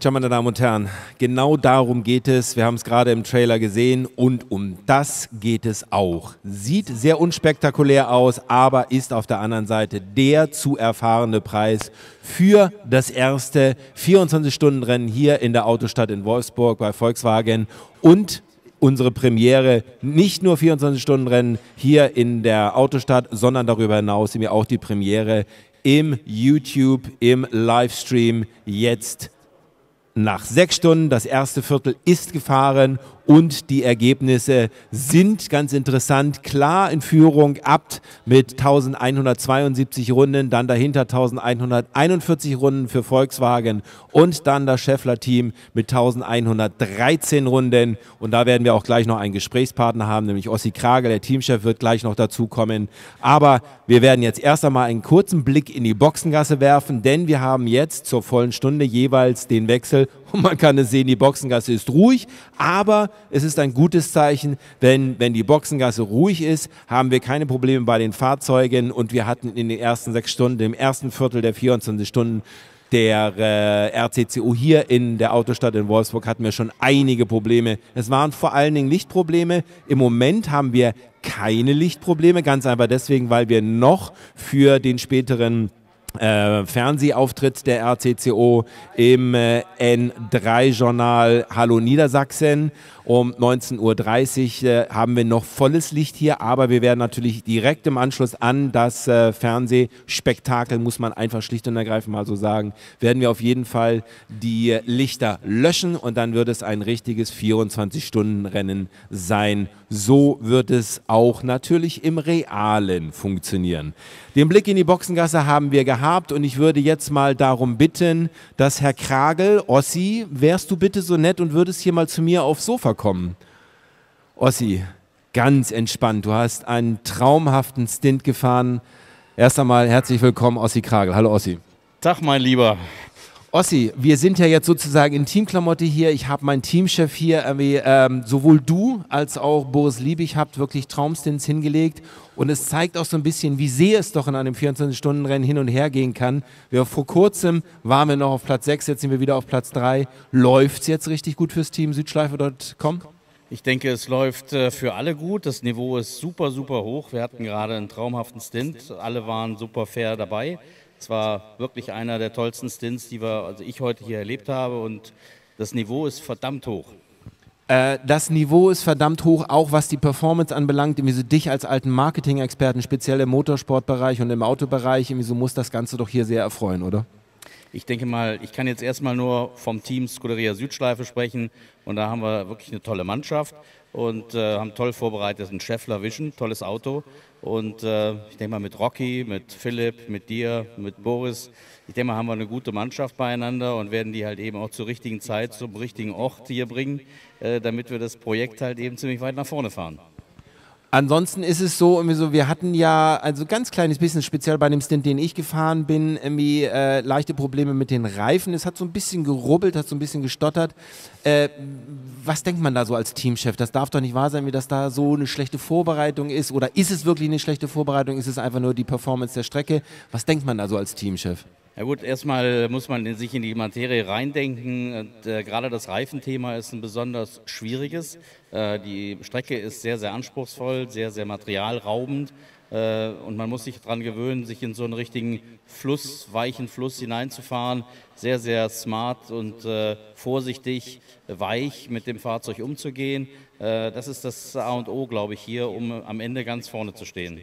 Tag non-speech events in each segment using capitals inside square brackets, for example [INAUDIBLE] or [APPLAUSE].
Tja, meine Damen und Herren, genau darum geht es. Wir haben es gerade im Trailer gesehen und um das geht es auch. Sieht sehr unspektakulär aus, aber ist auf der anderen Seite der zu erfahrene Preis für das erste 24-Stunden-Rennen hier in der Autostadt in Wolfsburg bei Volkswagen und unsere Premiere nicht nur 24-Stunden-Rennen hier in der Autostadt, sondern darüber hinaus sind wir auch die Premiere im YouTube, im Livestream jetzt nach sechs Stunden. Das erste Viertel ist gefahren und die Ergebnisse sind ganz interessant. Klar in Führung Abt mit 1172 Runden, dann dahinter 1141 Runden für Volkswagen und dann das Scheffler-Team mit 1113 Runden. Und da werden wir auch gleich noch einen Gesprächspartner haben, nämlich Ossi Krage, der Teamchef, wird gleich noch dazukommen. Aber wir werden jetzt erst einmal einen kurzen Blick in die Boxengasse werfen, denn wir haben jetzt zur vollen Stunde jeweils den Wechsel und man kann es sehen, die Boxengasse ist ruhig, aber es ist ein gutes Zeichen, wenn, wenn die Boxengasse ruhig ist, haben wir keine Probleme bei den Fahrzeugen und wir hatten in den ersten sechs Stunden, im ersten Viertel der 24 Stunden der äh, RCCO hier in der Autostadt in Wolfsburg hatten wir schon einige Probleme. Es waren vor allen Dingen Lichtprobleme. Im Moment haben wir keine Lichtprobleme, ganz einfach deswegen, weil wir noch für den späteren äh, Fernsehauftritt der RCCO im äh, N3-Journal Hallo Niedersachsen. Um 19.30 Uhr äh, haben wir noch volles Licht hier, aber wir werden natürlich direkt im Anschluss an das äh, Fernsehspektakel, muss man einfach schlicht und ergreifend mal so sagen, werden wir auf jeden Fall die Lichter löschen und dann wird es ein richtiges 24-Stunden-Rennen sein. So wird es auch natürlich im Realen funktionieren. Den Blick in die Boxengasse haben wir gehabt und ich würde jetzt mal darum bitten, dass Herr Kragel, Ossi, wärst du bitte so nett und würdest hier mal zu mir aufs Sofa kommen. Ossi, ganz entspannt. Du hast einen traumhaften Stint gefahren. Erst einmal herzlich willkommen, Ossi Kragel. Hallo Ossi. Tag, mein Lieber. Ossi, wir sind ja jetzt sozusagen in Teamklamotte hier. Ich habe meinen Teamchef hier. Ähm, sowohl du als auch Boris Liebig habt wirklich Traumstints hingelegt. Und es zeigt auch so ein bisschen, wie sehr es doch in einem 24-Stunden-Rennen hin und her gehen kann. Wir vor kurzem waren wir noch auf Platz 6, jetzt sind wir wieder auf Platz 3. Läuft es jetzt richtig gut fürs Team Südschleife.com? Ich denke, es läuft äh, für alle gut. Das Niveau ist super, super hoch. Wir hatten gerade einen traumhaften Stint. Alle waren super fair dabei. Es war wirklich einer der tollsten Stints, die wir, also ich heute hier erlebt habe und das Niveau ist verdammt hoch. Äh, das Niveau ist verdammt hoch, auch was die Performance anbelangt. Irgendwie so dich als alten Marketing-Experten, speziell im Motorsportbereich und im Autobereich, irgendwie so muss das Ganze doch hier sehr erfreuen, oder? Ich denke mal, ich kann jetzt erstmal nur vom Team Scuderia Südschleife sprechen. Und da haben wir wirklich eine tolle Mannschaft und äh, haben toll vorbereitet. Ein Scheffler Vision, tolles Auto. Und äh, ich denke mal mit Rocky, mit Philipp, mit dir, mit Boris, ich denke mal haben wir eine gute Mannschaft beieinander und werden die halt eben auch zur richtigen Zeit, zum richtigen Ort hier bringen, äh, damit wir das Projekt halt eben ziemlich weit nach vorne fahren. Ansonsten ist es so, irgendwie so, wir hatten ja also ganz kleines bisschen, speziell bei dem Stint, den ich gefahren bin, irgendwie äh, leichte Probleme mit den Reifen. Es hat so ein bisschen gerubbelt, hat so ein bisschen gestottert. Äh, was denkt man da so als Teamchef? Das darf doch nicht wahr sein, wie das da so eine schlechte Vorbereitung ist. Oder ist es wirklich eine schlechte Vorbereitung? Ist es einfach nur die Performance der Strecke? Was denkt man da so als Teamchef? Ja gut, erstmal muss man in sich in die Materie reindenken. Und, äh, gerade das Reifenthema ist ein besonders schwieriges. Äh, die Strecke ist sehr, sehr anspruchsvoll, sehr, sehr materialraubend. Äh, und man muss sich daran gewöhnen, sich in so einen richtigen Fluss, weichen Fluss hineinzufahren. Sehr, sehr smart und äh, vorsichtig, weich mit dem Fahrzeug umzugehen. Äh, das ist das A und O, glaube ich, hier, um am Ende ganz vorne zu stehen.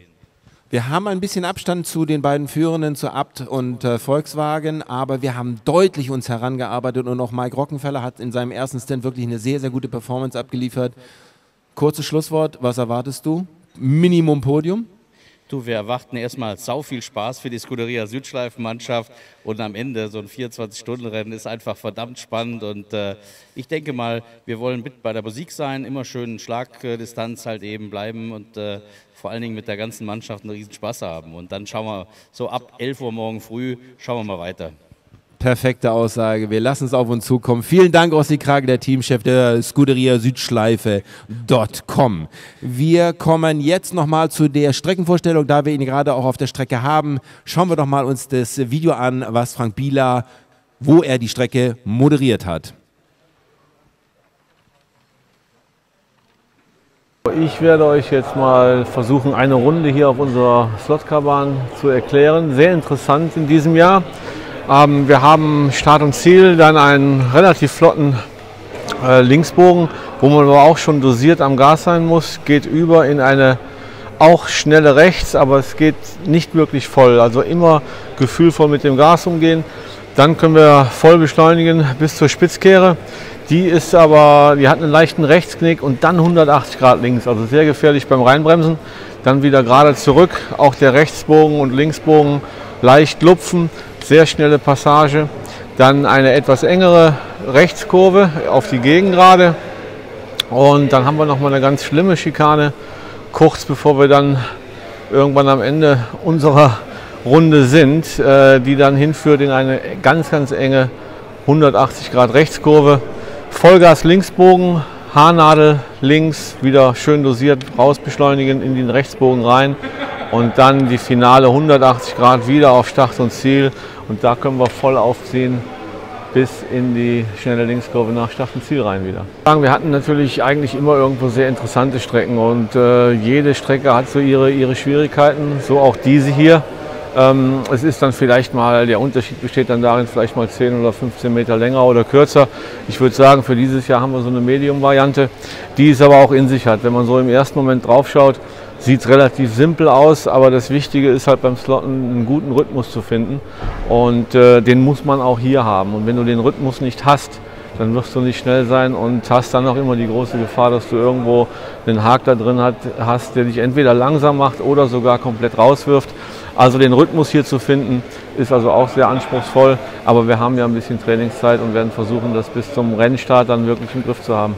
Wir haben ein bisschen Abstand zu den beiden Führenden, zu Abt und äh, Volkswagen, aber wir haben deutlich uns herangearbeitet und auch Mike Rockenfeller hat in seinem ersten Stand wirklich eine sehr, sehr gute Performance abgeliefert. Kurzes Schlusswort, was erwartest du? Minimum Podium? Du, wir erwarten erstmal sau viel Spaß für die Scuderia Südschleifenmannschaft. Und am Ende so ein 24-Stunden-Rennen ist einfach verdammt spannend. Und äh, ich denke mal, wir wollen mit bei der Musik sein, immer schön Schlagdistanz halt eben bleiben und äh, vor allen Dingen mit der ganzen Mannschaft einen riesen Spaß haben. Und dann schauen wir so ab 11 Uhr morgen früh, schauen wir mal weiter. Perfekte Aussage. Wir lassen es auf uns zukommen. Vielen Dank, Ossi Krage, der Teamchef der Scuderia Südschleife.com. Wir kommen jetzt nochmal zu der Streckenvorstellung, da wir ihn gerade auch auf der Strecke haben. Schauen wir doch mal uns das Video an, was Frank Bieler wo er die Strecke moderiert hat. Ich werde euch jetzt mal versuchen, eine Runde hier auf unserer Slotkarbahn zu erklären. Sehr interessant in diesem Jahr. Ähm, wir haben Start und Ziel, dann einen relativ flotten äh, Linksbogen, wo man aber auch schon dosiert am Gas sein muss, geht über in eine auch schnelle Rechts, aber es geht nicht wirklich voll. Also immer gefühlvoll mit dem Gas umgehen. Dann können wir voll beschleunigen bis zur Spitzkehre. Die ist aber, die hat einen leichten Rechtsknick und dann 180 Grad links, also sehr gefährlich beim Reinbremsen. Dann wieder gerade zurück, auch der Rechtsbogen und Linksbogen leicht lupfen, sehr schnelle Passage. Dann eine etwas engere Rechtskurve auf die Gegengrade und dann haben wir noch mal eine ganz schlimme Schikane, kurz bevor wir dann irgendwann am Ende unserer Runde sind, äh, die dann hinführt in eine ganz, ganz enge 180 Grad Rechtskurve. Vollgas Linksbogen, Haarnadel links, wieder schön dosiert raus beschleunigen in den Rechtsbogen rein und dann die finale 180 Grad wieder auf Start und Ziel und da können wir voll aufziehen bis in die schnelle Linkskurve nach Start und Ziel rein wieder. Wir hatten natürlich eigentlich immer irgendwo sehr interessante Strecken und äh, jede Strecke hat so ihre, ihre Schwierigkeiten, so auch diese hier. Ähm, es ist dann vielleicht mal, der Unterschied besteht dann darin, vielleicht mal 10 oder 15 Meter länger oder kürzer. Ich würde sagen, für dieses Jahr haben wir so eine Medium-Variante, die es aber auch in sich hat. Wenn man so im ersten Moment drauf schaut, sieht relativ simpel aus, aber das Wichtige ist halt beim Slotten einen guten Rhythmus zu finden und äh, den muss man auch hier haben. Und wenn du den Rhythmus nicht hast, dann wirst du nicht schnell sein und hast dann auch immer die große Gefahr, dass du irgendwo einen Haken da drin hat, hast, der dich entweder langsam macht oder sogar komplett rauswirft. Also den Rhythmus hier zu finden, ist also auch sehr anspruchsvoll. Aber wir haben ja ein bisschen Trainingszeit und werden versuchen, das bis zum Rennstart dann wirklich im Griff zu haben.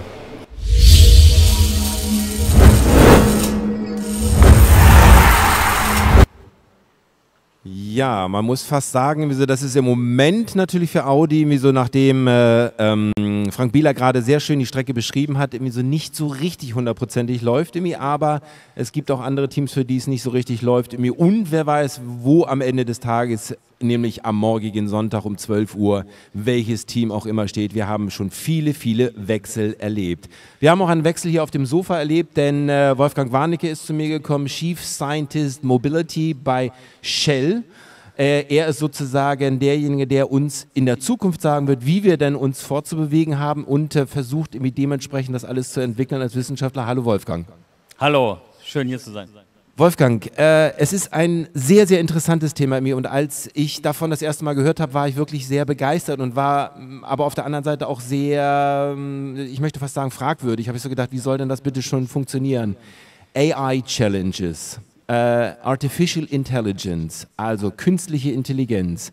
Ja, man muss fast sagen, das ist im Moment natürlich für Audi, so nachdem äh, ähm, Frank Bieler gerade sehr schön die Strecke beschrieben hat, irgendwie so nicht so richtig hundertprozentig läuft, irgendwie, aber es gibt auch andere Teams, für die es nicht so richtig läuft. Irgendwie. Und wer weiß, wo am Ende des Tages, nämlich am morgigen Sonntag um 12 Uhr, welches Team auch immer steht. Wir haben schon viele, viele Wechsel erlebt. Wir haben auch einen Wechsel hier auf dem Sofa erlebt, denn äh, Wolfgang Warnecke ist zu mir gekommen, Chief Scientist Mobility bei Shell. Äh, er ist sozusagen derjenige, der uns in der Zukunft sagen wird, wie wir denn uns fortzubewegen haben und äh, versucht dementsprechend das alles zu entwickeln als Wissenschaftler. Hallo Wolfgang. Hallo, schön hier zu sein. Wolfgang, äh, es ist ein sehr, sehr interessantes Thema mir und als ich davon das erste Mal gehört habe, war ich wirklich sehr begeistert und war mm, aber auf der anderen Seite auch sehr, mm, ich möchte fast sagen, fragwürdig. Habe ich so gedacht, wie soll denn das bitte schon funktionieren? AI Challenges äh, Artificial Intelligence, also künstliche Intelligenz,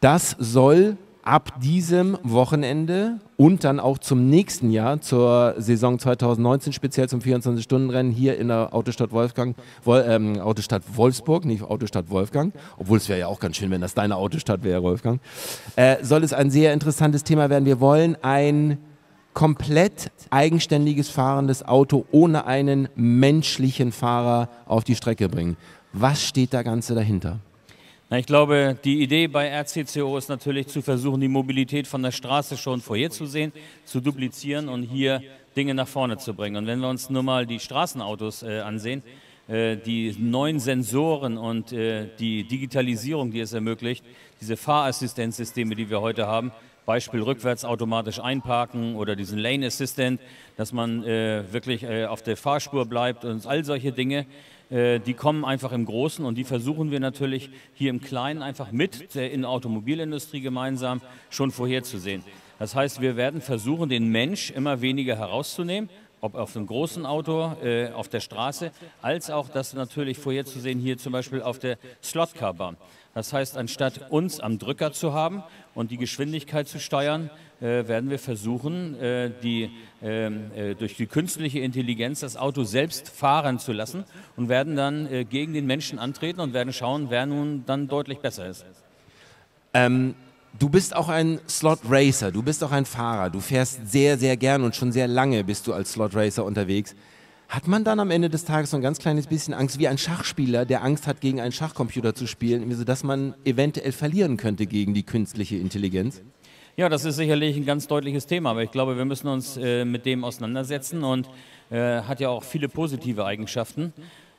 das soll ab diesem Wochenende und dann auch zum nächsten Jahr, zur Saison 2019, speziell zum 24-Stunden-Rennen hier in der Autostadt, Wolfgang, Wol, ähm, Autostadt Wolfsburg, nicht Autostadt Wolfgang, obwohl es wäre ja auch ganz schön, wenn das deine Autostadt wäre, Wolfgang, äh, soll es ein sehr interessantes Thema werden. Wir wollen ein komplett eigenständiges fahrendes Auto ohne einen menschlichen Fahrer auf die Strecke bringen. Was steht da Ganze dahinter? Ich glaube, die Idee bei RCCO ist natürlich zu versuchen, die Mobilität von der Straße schon vorherzusehen, zu duplizieren und hier Dinge nach vorne zu bringen. Und wenn wir uns nur mal die Straßenautos äh, ansehen, äh, die neuen Sensoren und äh, die Digitalisierung, die es ermöglicht, diese Fahrassistenzsysteme, die wir heute haben, Beispiel rückwärts automatisch einparken oder diesen Lane Assistant, dass man äh, wirklich äh, auf der Fahrspur bleibt und all solche Dinge, äh, die kommen einfach im Großen und die versuchen wir natürlich hier im Kleinen einfach mit der in der Automobilindustrie gemeinsam schon vorherzusehen. Das heißt, wir werden versuchen, den Mensch immer weniger herauszunehmen, ob auf einem großen Auto, äh, auf der Straße, als auch das natürlich vorherzusehen hier zum Beispiel auf der Slotcarbahn. Das heißt, anstatt uns am Drücker zu haben und die Geschwindigkeit zu steuern, äh, werden wir versuchen, äh, die, ähm, äh, durch die künstliche Intelligenz das Auto selbst fahren zu lassen und werden dann äh, gegen den Menschen antreten und werden schauen, wer nun dann deutlich besser ist. Ähm, du bist auch ein Slot Racer, du bist auch ein Fahrer, du fährst sehr, sehr gern und schon sehr lange bist du als Slot Racer unterwegs. Hat man dann am Ende des Tages so ein ganz kleines bisschen Angst, wie ein Schachspieler, der Angst hat, gegen einen Schachcomputer zu spielen, sodass man eventuell verlieren könnte gegen die künstliche Intelligenz? Ja, das ist sicherlich ein ganz deutliches Thema, aber ich glaube, wir müssen uns äh, mit dem auseinandersetzen und äh, hat ja auch viele positive Eigenschaften.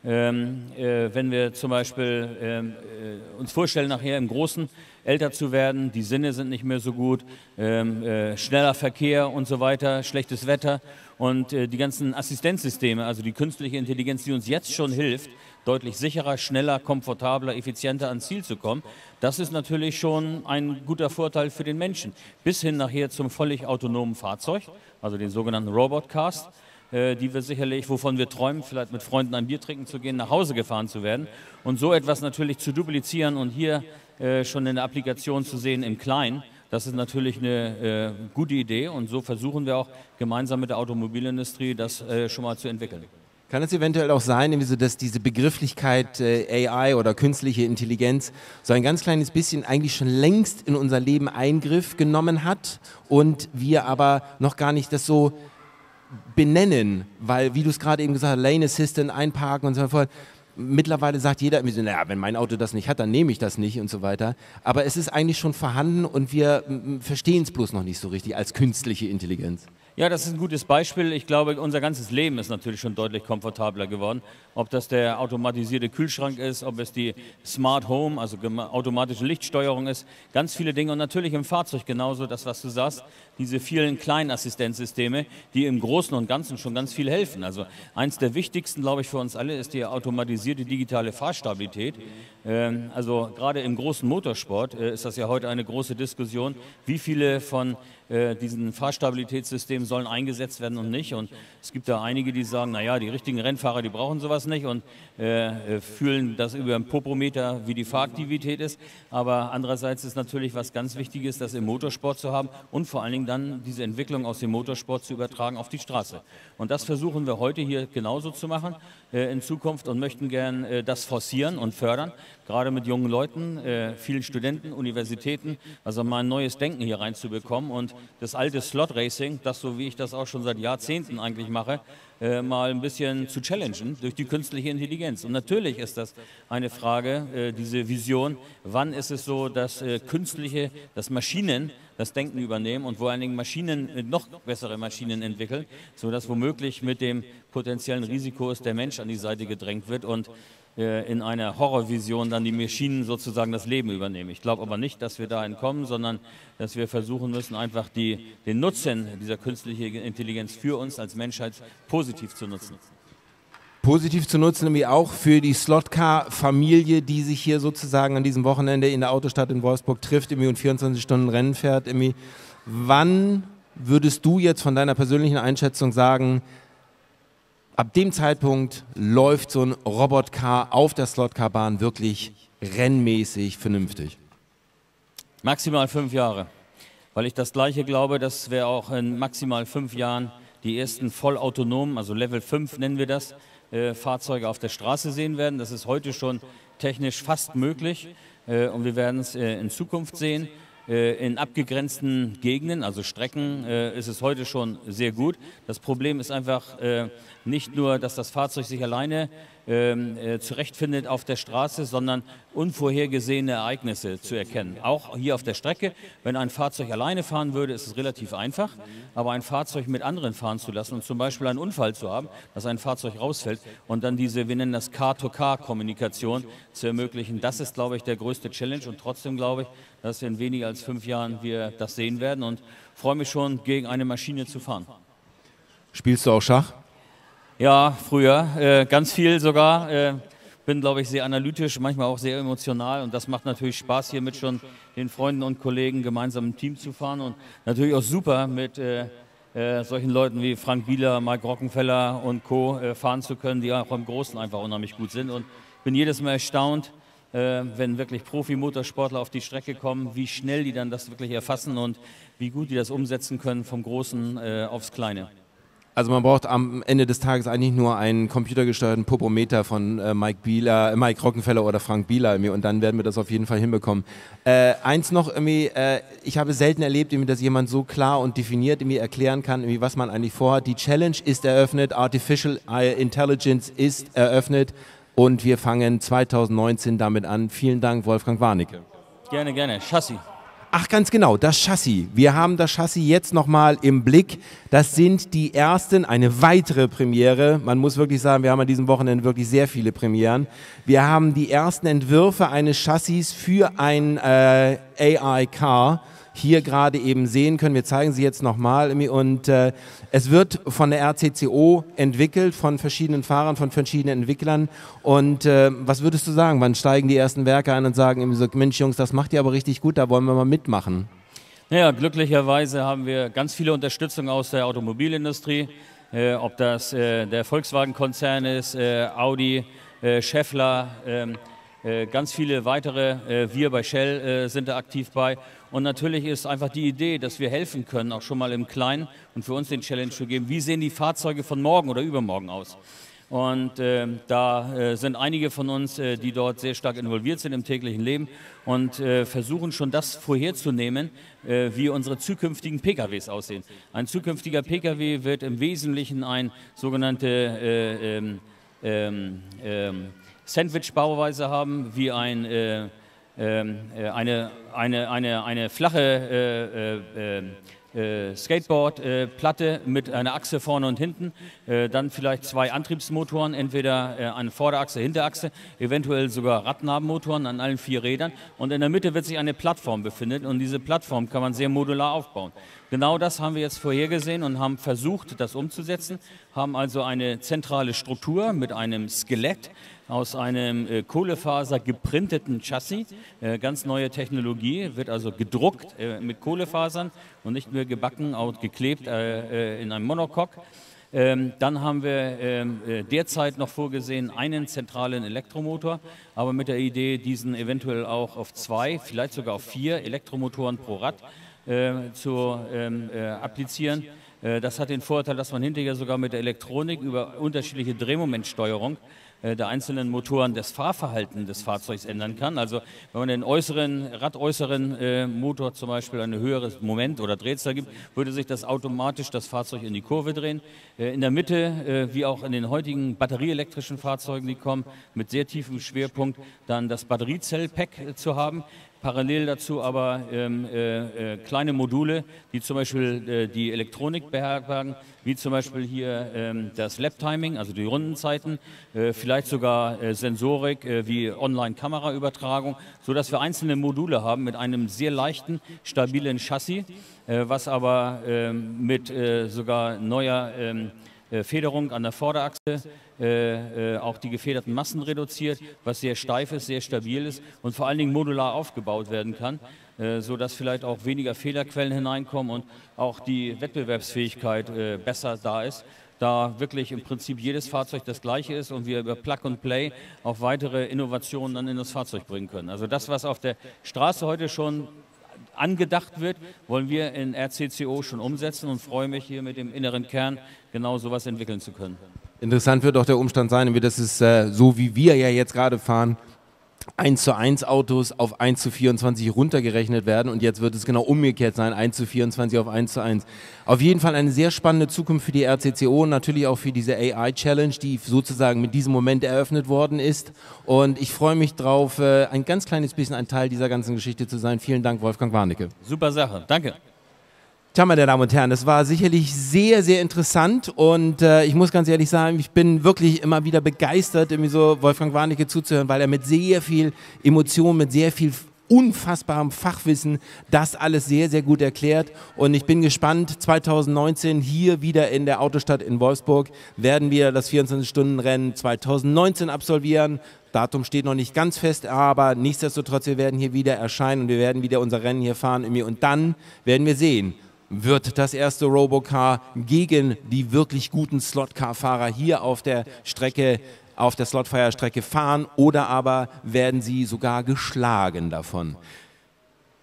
Ähm, äh, wenn wir zum Beispiel ähm, äh, uns vorstellen, nachher im Großen älter zu werden, die Sinne sind nicht mehr so gut, ähm, äh, schneller Verkehr und so weiter, schlechtes Wetter und äh, die ganzen Assistenzsysteme, also die künstliche Intelligenz, die uns jetzt schon hilft, deutlich sicherer, schneller, komfortabler, effizienter ans Ziel zu kommen, das ist natürlich schon ein guter Vorteil für den Menschen. Bis hin nachher zum völlig autonomen Fahrzeug, also den sogenannten Robotcast. Äh, die wir sicherlich, wovon wir träumen, vielleicht mit Freunden ein Bier trinken zu gehen, nach Hause gefahren zu werden. Und so etwas natürlich zu duplizieren und hier äh, schon in der Applikation zu sehen im Kleinen, das ist natürlich eine äh, gute Idee und so versuchen wir auch gemeinsam mit der Automobilindustrie das äh, schon mal zu entwickeln. Kann es eventuell auch sein, dass diese Begrifflichkeit äh, AI oder künstliche Intelligenz so ein ganz kleines bisschen eigentlich schon längst in unser Leben Eingriff genommen hat und wir aber noch gar nicht das so benennen, weil, wie du es gerade eben gesagt hast, Lane Assistant einparken und so weiter. Mittlerweile sagt jeder irgendwie so, naja, wenn mein Auto das nicht hat, dann nehme ich das nicht und so weiter. Aber es ist eigentlich schon vorhanden und wir verstehen es bloß noch nicht so richtig als künstliche Intelligenz. Ja, das ist ein gutes Beispiel. Ich glaube, unser ganzes Leben ist natürlich schon deutlich komfortabler geworden. Ob das der automatisierte Kühlschrank ist, ob es die Smart Home, also automatische Lichtsteuerung ist, ganz viele Dinge. Und natürlich im Fahrzeug genauso, das, was du sagst, diese vielen kleinen Assistenzsysteme, die im Großen und Ganzen schon ganz viel helfen. Also eins der wichtigsten, glaube ich, für uns alle ist die automatisierte digitale Fahrstabilität. Ähm, also gerade im großen Motorsport äh, ist das ja heute eine große Diskussion, wie viele von äh, diesen Fahrstabilitätssystemen sollen eingesetzt werden und nicht. Und es gibt da einige, die sagen, naja, die richtigen Rennfahrer, die brauchen sowas nicht und äh, äh fühlen das über ein Popometer, wie die Fahraktivität ist. Aber andererseits ist natürlich was ganz Wichtiges, das im Motorsport zu haben und vor allen Dingen dann diese Entwicklung aus dem Motorsport zu übertragen auf die Straße. Und das versuchen wir heute hier genauso zu machen äh, in Zukunft und möchten gern äh, das forcieren und fördern, gerade mit jungen Leuten, äh, vielen Studenten, Universitäten, also mal ein neues Denken hier reinzubekommen und das alte Slot Racing, das so wie ich das auch schon seit Jahrzehnten eigentlich mache, äh, mal ein bisschen zu challengen durch die künstliche Intelligenz. Und natürlich ist das eine Frage, äh, diese Vision, wann ist es so, dass äh, künstliche, dass Maschinen das Denken übernehmen und vor allen Dingen Maschinen äh, noch bessere Maschinen entwickeln, sodass womöglich mit dem potenziellen Risiko der Mensch an die Seite gedrängt wird und in einer Horrorvision dann die Maschinen sozusagen das Leben übernehmen. Ich glaube aber nicht, dass wir dahin kommen, sondern dass wir versuchen müssen, einfach die, den Nutzen dieser künstlichen Intelligenz für uns als Menschheit positiv zu nutzen. Positiv zu nutzen, nämlich auch für die Slotcar-Familie, die sich hier sozusagen an diesem Wochenende in der Autostadt in Wolfsburg trifft und 24 Stunden Rennen fährt. Wann würdest du jetzt von deiner persönlichen Einschätzung sagen, ab dem Zeitpunkt läuft so ein Robotcar auf der Slotcar-Bahn wirklich rennmäßig vernünftig? Maximal fünf Jahre, weil ich das Gleiche glaube, dass wir auch in maximal fünf Jahren die ersten vollautonomen, also Level 5 nennen wir das, äh, Fahrzeuge auf der Straße sehen werden. Das ist heute schon technisch fast möglich äh, und wir werden es äh, in Zukunft sehen. Äh, in abgegrenzten Gegenden, also Strecken, äh, ist es heute schon sehr gut. Das Problem ist einfach äh, nicht nur, dass das Fahrzeug sich alleine ähm, zurechtfindet auf der Straße, sondern unvorhergesehene Ereignisse zu erkennen. Auch hier auf der Strecke, wenn ein Fahrzeug alleine fahren würde, ist es relativ einfach, aber ein Fahrzeug mit anderen fahren zu lassen und zum Beispiel einen Unfall zu haben, dass ein Fahrzeug rausfällt und dann diese, wir nennen das Car-to-Car-Kommunikation zu ermöglichen, das ist, glaube ich, der größte Challenge und trotzdem glaube ich, dass in weniger als fünf Jahren wir das sehen werden und freue mich schon, gegen eine Maschine zu fahren. Spielst du auch Schach? Ja, früher, äh, ganz viel sogar. Äh, bin, glaube ich, sehr analytisch, manchmal auch sehr emotional und das macht natürlich Spaß, hier mit schon den Freunden und Kollegen gemeinsam im Team zu fahren und natürlich auch super mit äh, äh solchen Leuten wie Frank Bieler, Mike Rockenfeller und Co. Äh, fahren zu können, die auch im Großen einfach unheimlich gut sind und bin jedes Mal erstaunt, äh, wenn wirklich Profi-Motorsportler auf die Strecke kommen, wie schnell die dann das wirklich erfassen und wie gut die das umsetzen können vom Großen äh, aufs Kleine. Also man braucht am Ende des Tages eigentlich nur einen computergesteuerten Popometer von äh, Mike Bieler, äh, Mike Rockenfeller oder Frank Bieler irgendwie und dann werden wir das auf jeden Fall hinbekommen. Äh, eins noch irgendwie, äh, ich habe selten erlebt, irgendwie, dass jemand so klar und definiert irgendwie erklären kann, irgendwie, was man eigentlich vorhat. Die Challenge ist eröffnet, Artificial Intelligence ist eröffnet und wir fangen 2019 damit an. Vielen Dank, Wolfgang Warnecke. Gerne, gerne. Chassis. Ach, ganz genau, das Chassis. Wir haben das Chassis jetzt nochmal im Blick. Das sind die ersten, eine weitere Premiere. Man muss wirklich sagen, wir haben an diesem Wochenende wirklich sehr viele Premieren. Wir haben die ersten Entwürfe eines Chassis für ein äh, AI-Car hier gerade eben sehen können. Wir zeigen sie jetzt nochmal. Und äh, es wird von der RCCO entwickelt, von verschiedenen Fahrern, von verschiedenen Entwicklern. Und äh, was würdest du sagen? Wann steigen die ersten Werke ein und sagen, so, Mensch Jungs, das macht ihr aber richtig gut, da wollen wir mal mitmachen? Naja, glücklicherweise haben wir ganz viele Unterstützung aus der Automobilindustrie. Äh, ob das äh, der Volkswagen-Konzern ist, äh, Audi, äh, Scheffler, ähm, äh, ganz viele weitere, äh, wir bei Shell äh, sind da aktiv bei. Und natürlich ist einfach die Idee, dass wir helfen können, auch schon mal im Kleinen und für uns den Challenge zu geben, wie sehen die Fahrzeuge von morgen oder übermorgen aus. Und äh, da äh, sind einige von uns, äh, die dort sehr stark involviert sind im täglichen Leben und versuchen schon das vorherzunehmen, wie unsere zukünftigen PKWs aussehen. Ein zukünftiger PKW wird im Wesentlichen ein sogenannte ähm, ähm, ähm, Sandwich-Bauweise haben, wie ein, äh, ähm, äh, eine, eine, eine, eine flache äh, äh, äh Skateboard-Platte mit einer Achse vorne und hinten, dann vielleicht zwei Antriebsmotoren, entweder eine Vorderachse, Hinterachse, eventuell sogar Radnabenmotoren an allen vier Rädern und in der Mitte wird sich eine Plattform befinden und diese Plattform kann man sehr modular aufbauen. Genau das haben wir jetzt vorhergesehen und haben versucht, das umzusetzen, haben also eine zentrale Struktur mit einem Skelett, aus einem äh, Kohlefaser geprinteten Chassis. Äh, ganz neue Technologie, wird also gedruckt äh, mit Kohlefasern und nicht mehr gebacken und geklebt äh, äh, in einem Monocoque. Ähm, dann haben wir ähm, äh, derzeit noch vorgesehen einen zentralen Elektromotor, aber mit der Idee, diesen eventuell auch auf zwei, vielleicht sogar auf vier Elektromotoren pro Rad zu ähm, applizieren. Das hat den Vorteil, dass man hinterher sogar mit der Elektronik über unterschiedliche Drehmomentsteuerung äh, der einzelnen Motoren das Fahrverhalten des Fahrzeugs ändern kann. Also wenn man den äußeren, radäußeren äh, Motor zum Beispiel ein höheres Moment oder Drehzahl gibt, würde sich das automatisch das Fahrzeug in die Kurve drehen. Äh, in der Mitte, äh, wie auch in den heutigen batterieelektrischen Fahrzeugen, die kommen, mit sehr tiefem Schwerpunkt, dann das Batteriezellpack äh, zu haben. Parallel dazu aber ähm, äh, äh, kleine Module, die zum Beispiel äh, die Elektronik beherbergen, wie zum Beispiel hier ähm, das Lap-Timing, also die Rundenzeiten, äh, vielleicht sogar äh, Sensorik äh, wie Online-Kameraübertragung, sodass wir einzelne Module haben mit einem sehr leichten, stabilen Chassis, was aber ähm, mit sogar neuer ähm, äh, Federung an der Vorderachse, äh, äh, auch die gefederten Massen reduziert, was sehr steif ist, sehr stabil ist und vor allen Dingen modular aufgebaut werden kann, äh, sodass vielleicht auch weniger Fehlerquellen hineinkommen und auch die Wettbewerbsfähigkeit äh, besser da ist da wirklich im Prinzip jedes Fahrzeug das gleiche ist und wir über Plug and Play auch weitere Innovationen dann in das Fahrzeug bringen können. Also das, was auf der Straße heute schon angedacht wird, wollen wir in RCCO schon umsetzen und freue mich hier mit dem inneren Kern genau sowas entwickeln zu können. Interessant wird auch der Umstand sein, wie das ist äh, so wie wir ja jetzt gerade fahren, 1 zu 1 Autos auf 1 zu 24 runtergerechnet werden und jetzt wird es genau umgekehrt sein, 1 zu 24 auf 1 zu 1. Auf jeden Fall eine sehr spannende Zukunft für die RCCO und natürlich auch für diese AI Challenge, die sozusagen mit diesem Moment eröffnet worden ist und ich freue mich drauf, äh, ein ganz kleines bisschen ein Teil dieser ganzen Geschichte zu sein. Vielen Dank, Wolfgang Warnecke. Super Sache, danke. Tja, meine Damen und Herren, das war sicherlich sehr, sehr interessant und äh, ich muss ganz ehrlich sagen, ich bin wirklich immer wieder begeistert, irgendwie so Wolfgang Warnecke zuzuhören, weil er mit sehr viel Emotion, mit sehr viel unfassbarem Fachwissen das alles sehr, sehr gut erklärt. Und ich bin gespannt, 2019 hier wieder in der Autostadt in Wolfsburg werden wir das 24-Stunden-Rennen 2019 absolvieren. Datum steht noch nicht ganz fest, aber nichtsdestotrotz, wir werden hier wieder erscheinen und wir werden wieder unser Rennen hier fahren. Und dann werden wir sehen, wird das erste Robocar gegen die wirklich guten Slotcar-Fahrer hier auf der Strecke, auf der Slotfire-Strecke fahren oder aber werden sie sogar geschlagen davon.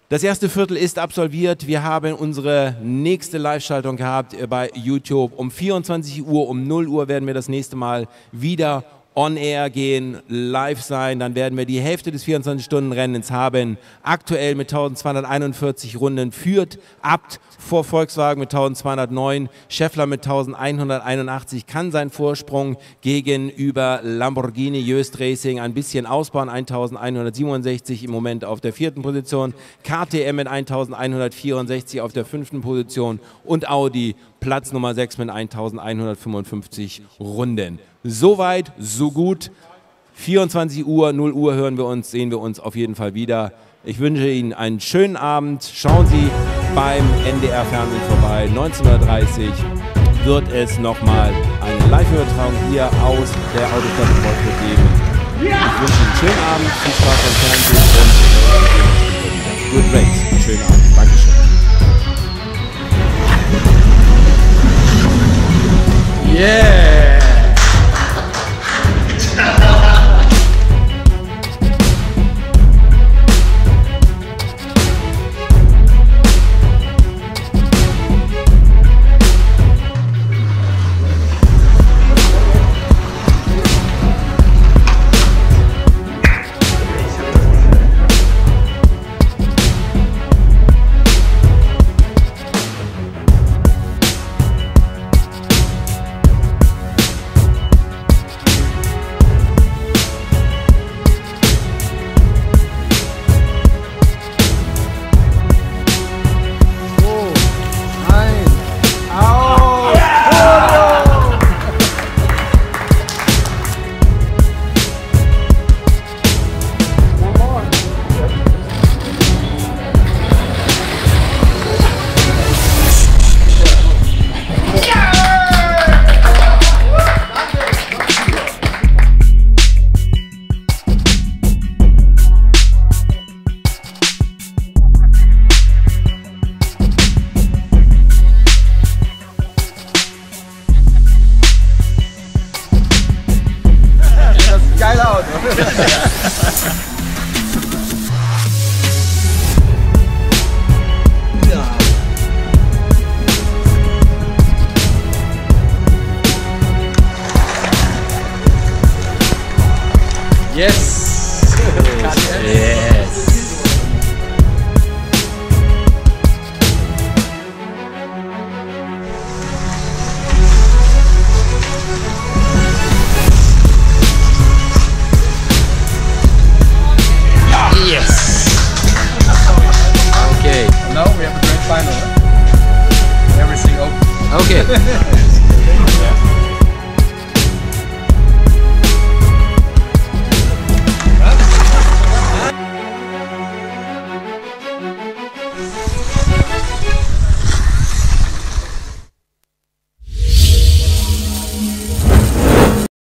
Das erste Viertel ist absolviert. Wir haben unsere nächste Live-Schaltung gehabt bei YouTube. Um 24 Uhr, um 0 Uhr werden wir das nächste Mal wieder on air gehen, live sein, dann werden wir die Hälfte des 24-Stunden-Rennens haben. Aktuell mit 1241 Runden führt Abt vor Volkswagen mit 1209, Scheffler mit 1181 kann seinen Vorsprung gegenüber Lamborghini Jöst Racing ein bisschen ausbauen, 1167 im Moment auf der vierten Position, KTM mit 1164 auf der fünften Position und Audi Platz Nummer 6 mit 1155 Runden. Soweit, so gut. 24 Uhr, 0 Uhr hören wir uns, sehen wir uns auf jeden Fall wieder. Ich wünsche Ihnen einen schönen Abend. Schauen Sie beim NDR Fernsehen vorbei. 19.30 Uhr wird es nochmal eine Live-Übertragung hier aus der Autostadt Wolfsburg geben. Ich wünsche Ihnen einen schönen Abend, viel Spaß beim Fernsehen und Good Race. Schönen Abend. Dankeschön. Yeah! stuff. [LAUGHS] Yes!